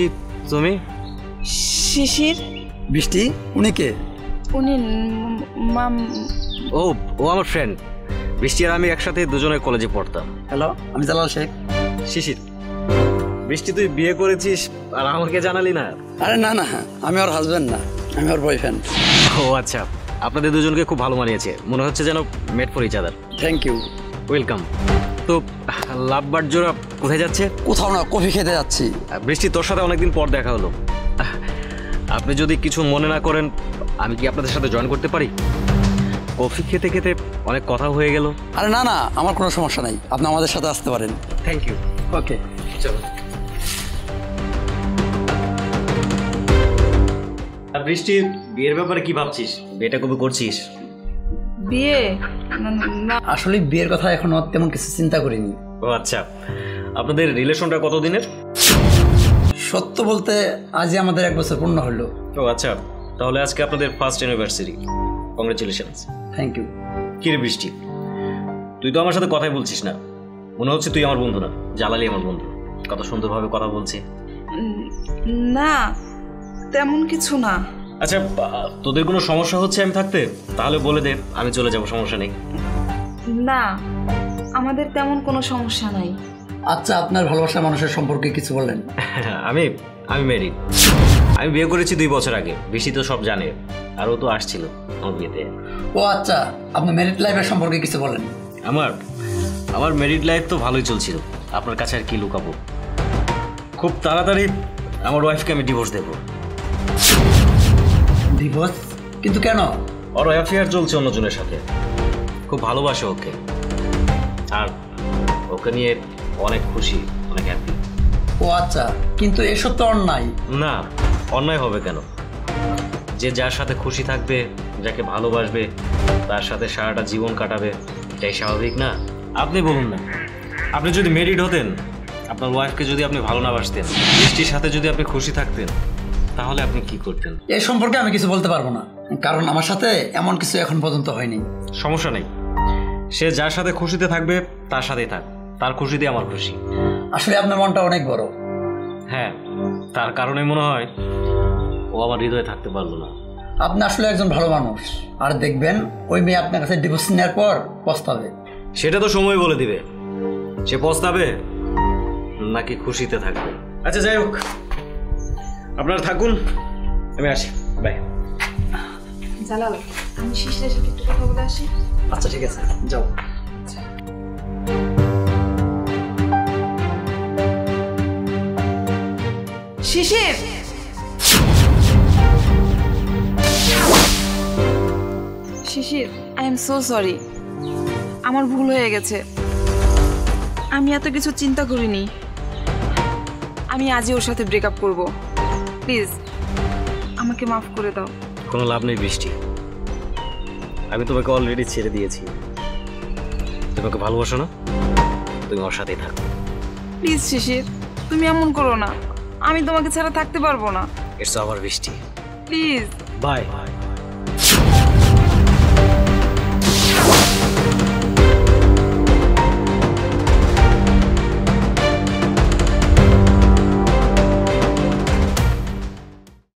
বৃষ্টি তুমি শিশির। বৃষ্টি? উনি কে? উনি মাম ও ও আমার ফ্রেন্ড বৃষ্টি আর আমি একসাথে দুজনে কলেজে পড়তাম। হ্যালো আমি জালাল শেখ। শিশির বৃষ্টি তুই বিয়ে করেছিস আর আমাকে জানালি না? আরে না না আমি ওর হাজবেন্ড না আমি ওর বয়ফ্রেন্ড ও আচ্ছা। আপনাদের দুজনকে খুব ভালো মানিয়েছে। মনে হচ্ছে যেন met for each other thank you welcome to love bird জোড়া কোথায় যাচ্ছে? কোথাও না কফি খেতে যাচ্ছি। বৃষ্টি তোর সাথে অনেকদিন পর দেখা হলো। আপনি যদি কিছু মনে না করেন আমি কি আপনাদের সাথে জয়েন করতে পারি? কফি খেতে খেতে অনেক কথা হয়ে গেল। আরে না না আমার কোনো সমস্যা নাই। আপনি আমাদের সাথে আসতে পারেন। থ্যাংক ইউ ওকে চলো। বৃষ্টি বিয়ের ব্যাপারে কি ভাবছিস? বিয়েটা কবে করছিস? বিয়ে? না- না আসলে বিয়ের কথা এখনও তেমন কিছু চিন্তা করিনি। ও আচ্ছা। আপনাদের রিলেশনটা কতদিনের? সত্য বলতে আজই আমাদের এক বছর পূর্ণ হলো। ও আচ্ছা। তাহলে আজকে আপনাদের first anniversary congratulations thank you কি রে বৃষ্টি? তুই তো আমার সাথে কথাই বলছিস না। মনে হচ্ছে তুই আমার বন্ধু না জালালি আমার বন্ধু। কত সুন্দরভাবে কথা বলছে। না তেমন কিছু না। আচ্ছা তোদের কোনো সমস্যা হচ্ছে আমি থাকতে? তাহলে বলে দে আমি চলে যাব সমস্যা নেই। না আমাদের তেমন কোনো সমস্যা নাই। আচ্ছা আপনার ভালোবাসা মানুষের সম্পর্কে কিছু বললেন আমি আমি ম্যারিড আমি বিয়ে করেছি দুই বছর আগে বেশি তো সব জানে। আর ও তো আসছিল আমার বিয়েতে। ও আচ্ছা আপনার ম্যারিড লাইফের সম্পর্কে কিছু বলেন। আমার আমার ম্যারিড লাইফ তো ভালোই চলছিল। আপনার কাছে আর কি লুকাবো? খুব তাড়াতাড়ি আমার ওয়াইফকে আমি ডিভোর্স দেবো। ডিভোর্স কিন্তু কেন? ওর অ্যাফেয়ার চলছে অন্যজনের সাথে। খুব ভালোবাসে ওকে। আর ওকে নিয়ে অনেক খুশি অনেক হ্যাপি ও আচ্ছা কিন্তু এসব তো অন্যায়। না অন্যায় হবে কেন? যে যার সাথে খুশি থাকবে যাকে ভালোবাসবে তার সাথে সারাটা জীবন কাটাবে এটাই স্বাভাবিক না? আপনি বলুন না। আপনি যদি মেরিড হতেন আপনার ওয়াইফকে যদি আপনি ভালো না বাসতেন বৃষ্টির সাথে যদি আপনি খুশি থাকতেন তাহলে আপনি কি করতেন? এই সম্পর্কে আমি কিছু বলতে পারব না কারণ আমার সাথে এমন কিছু এখন পর্যন্ত হয়নি। সমস্যা নেই। সে যার সাথে খুশিতে থাকবে তার সাথেই থাক। তার খুশিতে আমার খুশি। আসলে আপনার মনটা অনেক বড়। হ্যাঁ তার কারণে মনে হয় ও আমার হৃদয়ে থাকতে পারল না। আপনি আসলে একজন ভালো মানুষ। আর দেখবেন ওই মেয়ে আপনার কাছে ডিভোর্স নেওয়ার পর পস্তাবে। সেটা তো সময় বলে দিবে। সে পস্তাবে নাকি খুশিতে থাকবে। আচ্ছা যাই হোক। আপনারা থাকুন আমি আসি বাই। জালাল আমি শিশিরের সাথে একটু কথা বলে আসি। আচ্ছা ঠিক আছে যাও। Shishir! Shishir I am so sorry আমার ভুল হয়ে গেছে। আমি এত কিছু চিন্তা করিনি। আমি আজই ওর সাথে ব্রেকআপ করব। প্লিজ আমাকে মাফ করে দাও। কোনো লাভ নেই বৃষ্টি। আমি তোমাকে অলরেডি ছেড়ে দিয়েছি। তোমাকে ভালোবাসো না তুমি ওর সাথেই থাকো। প্লিজ শিশির তুমি এমন করো না। আমি তোমাকে ছাড়া থাকতে পারব না। It's our Brishti. Please. Bye